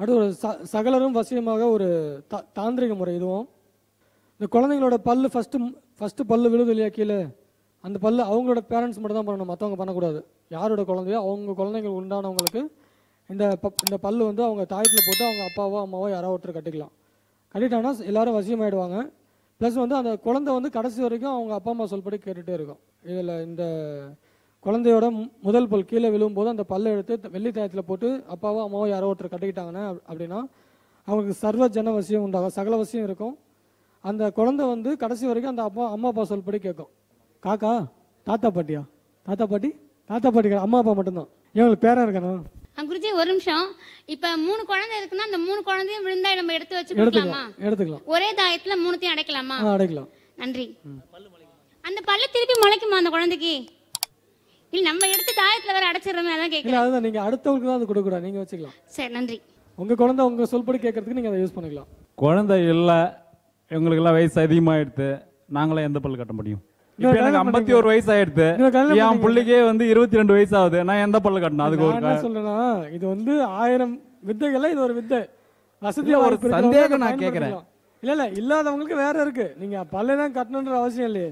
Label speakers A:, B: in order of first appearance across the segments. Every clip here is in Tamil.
A: அடுத்து ஒரு ச சகலரும் வசியமாக ஒரு தா தாந்திரிக முறை இதுவும். இந்த குழந்தைங்களோட பல்லு ஃபஸ்ட்டு ஃபஸ்ட்டு பல் விழுது இல்லையா கீழே? அந்த பல்லு அவங்களோட பேரண்ட்ஸ் மட்டும் தான் பண்ணணும். மற்றவங்க பண்ணக்கூடாது. யாரோட குழந்தையோ அவங்க குழந்தைங்க உண்டானவங்களுக்கு இந்த ப இந்த பல்லு வந்து அவங்க தாயத்தில் போட்டு அவங்க அப்பாவோ அம்மாவோ யாரோ ஒருத்தர் கட்டிக்கலாம். கட்டிட்டாங்கன்னா எல்லோரும் வசியமாயிடுவாங்க. ப்ளஸ் வந்து அந்த குழந்தை வந்து கடைசி வரைக்கும் அவங்க அப்பா அம்மா சொல்படி கேட்டுகிட்டே இருக்கும். இதில் இந்த குழந்தையோட முதல் பல் கீழே விழும்போது அந்த பல்லை எடுத்து வெள்ளி தாயத்தில் போட்டு அப்பாவோ அம்மாவோ யாரோ ஒருத்தர் கட்டிக்கிட்டாங்கன்னா அப்- அப்படின்னா அவங்களுக்கு சர்வ ஜன வசியம் உண்டாகும் சகல வசியம் இருக்கும். அந்த குழந்தை வந்து கடைசி வரைக்கும் அந்த அப்பா அம்மா அப்பா சொல்படி கேட்கும். காக்கா தாத்தா பாட்டியா? தாத்தா பாட்டி? தாத்தா பாட்டி அம்மா அப்பா மட்டும்தான். இவங்களுக்கு பேரன் இருக்கணும்.
B: குருஜி ஒரு நிமிஷம். இப்ப மூணு குழந்தை இருக்குன்னா அந்த மூணு குழந்தையும் விழுந்தா நம்ம எடுத்து வச்சு
A: எடுத்துக்கலாம். எடுத்துக்கலாம்.
B: ஒரே தாயத்துல மூணுத்தையும் அடைக்கலாமா?
A: அடைக்கலாம்.
B: நன்றி. பல்லு திருப்பி முளைக்குமா அந்த குழந்தைக்கு? இல்ல நம்ம எடுத்து தாயத்துல வேற அடைச்சிடுறோமே அதான்
A: இல்லை
B: கேட்கறேன்.
A: அதுதான் நீங்கள் அடுத்தவங்களுக்கு தான் அது கொடுக்கக்கூடாது. நீங்கள் வச்சுக்கலாம்.
B: சரி நன்றி.
A: உங்கள் குழந்தை உங்கள் சொல்படி கேட்கறதுக்கு நீங்கள் அதை யூஸ் பண்ணிக்கலாம்.
C: குழந்தை இல்லை இவங்களுக்கெல்லாம் வயசு அதிகமாயிடுது நாங்களாம் எந்த பல்லு கட்ட முடியும்? இப்போ எனக்கு ஐம்பத்தி ஒரு வயசு ஆயிடுது என். பிள்ளைக்கே வந்து இருபத்தி ரெண்டு வயசு ஆகுது நான் எந்த பல்லு கட்டணும் அதுக்கு ஒரு
A: என்ன சொல்றேன்னா இது வந்து ஆயிரம் வித்தைகள்ல இது ஒரு வித்தை. வசதி
C: இல்ல, ஒரு சந்தேகம் நான் கேக்குறேன்.
A: பயன்படுத்திக்கலாம். இல்ல இல்ல இல்லாதவங்களுக்கு வேற இருக்கு. நீங்க பல்லே தான் கட்டணுன்ற அவசியம் இல்லையே.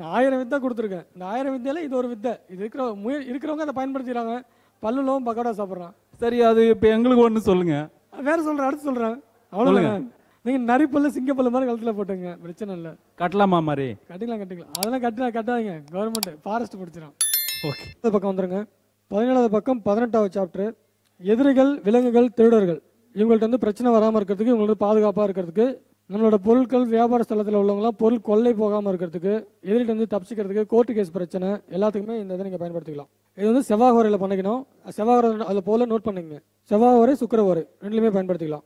A: நான் ஆயிரம் வித்தை கொடுத்துருக்கேன். இந்த ஆயிரம் வித்தையில இது ஒரு வித்தை. இது இருக்கிற முய- இருக்கிறவங்க அதை பயன்படுத்திக்கிறாங்க. பல்லுலவும் பக்கோடா சாப்பிட்றான்.
C: சரி அது இப்போ எங்களுக்கு ஒன்று சொல்லுங்க.
A: வேற சொல்றேன் அடுத்து சொல்றேன். அவ்வளவுதான்? நீங்க நரிப்பல்லு சிங்கப்பல்லு மாதிரி கழுத்துல போட்டுங்க. பிரச்சனை இல்லை.
C: கட்டலாமா மாதிரி?
A: கட்டிக்கலாம் கட்டிக்கலாம். அதெல்லாம் கட்டினா கட்டாதீங்க. கவர்மெண்ட் ஃபாரஸ்ட் பிடிச்சிடும்
C: ஓகே
A: இந்த பக்கம் வந்துருங்க. பதினேழாவது பக்கம் பதினெட்டாவது சாப்டர் எதிரிகள் விலங்குகள் திருடர்கள். இவங்கள்ட்ட வந்து பிரச்சனை வராமல் இருக்கிறதுக்கு இவங்களுக்கு பாதுகாப்பாக இருக்கிறதுக்கு நம்மளோட பொருட்கள் வியாபார ஸ்தலத்தில் உள்ளவங்களாம் பொருள் கொள்ளை போகாமல் இருக்கிறதுக்கு எதிரிட்ட வந்து தப்பிச்சிக்கிறதுக்கு கோர்ட்டு கேஸ் பிரச்சனை எல்லாத்துக்குமே இந்த இதை நீங்கள் பயன்படுத்திக்கலாம். இது வந்து செவ்வாய் ஓரையில் பண்ணிக்கணும். செவ்வாய் ஓரை அதில் போல நோட் பண்ணிக்கங்க. செவ்வாய் ஓரை சுக்கிர ஓரை ரெண்டுலையுமே பயன்படுத்திக்கலாம்.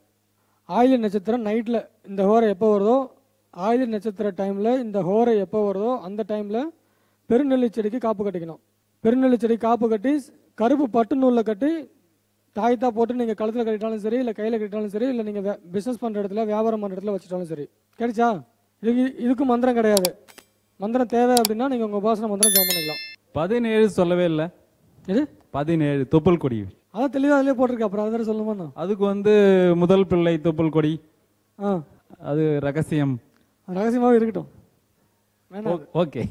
A: ஆயிலி நட்சத்திரம் நைட்டில் இந்த ஹோரை எப்போ வருதோ ஆயிலி நட்சத்திர டைமில் இந்த ஹோரை எப்போ வருதோ அந்த டைமில் பெருநெல்லி செடிக்கு காப்பு கட்டிக்கணும். பெருநெல்லி செடி காப்பு கட்டி கருப்பு பட்டு நூலில் கட்டி தாய்த்தா போட்டு நீங்கள் கழுத்தில் கட்டிட்டாலும் சரி இல்லை கையில் கட்டிட்டாலும் சரி இல்லை நீங்கள் பிஸ்னஸ் பண்ணுற இடத்துல வியாபாரம் பண்ணுற இடத்துல வச்சுட்டாலும் சரி. கிடைச்சா இதுக்கு இதுக்கு மந்திரம் கிடையாது. மந்திரம் தேவை அப்படின்னா நீங்கள் உங்கள் உபாசன மந்திரம் ஜெபம் பண்ணிக்கலாம்.
C: பதினேழு சொல்லவே இல்லை.
A: எது?
C: பதினேழு தொப்புள் கொடி.
A: அதான் தெளிவாக அதிலே போட்டிருக்கு அப்புறம் அதை சொல்லணுமா நான்
C: அதுக்கு வந்து முதல் பிள்ளை தொப்புள் கொடி.
A: ஆ.
C: அது ரகசியம்.
A: ரகசியமாகவே இருக்கட்டும்.
C: ஓகே.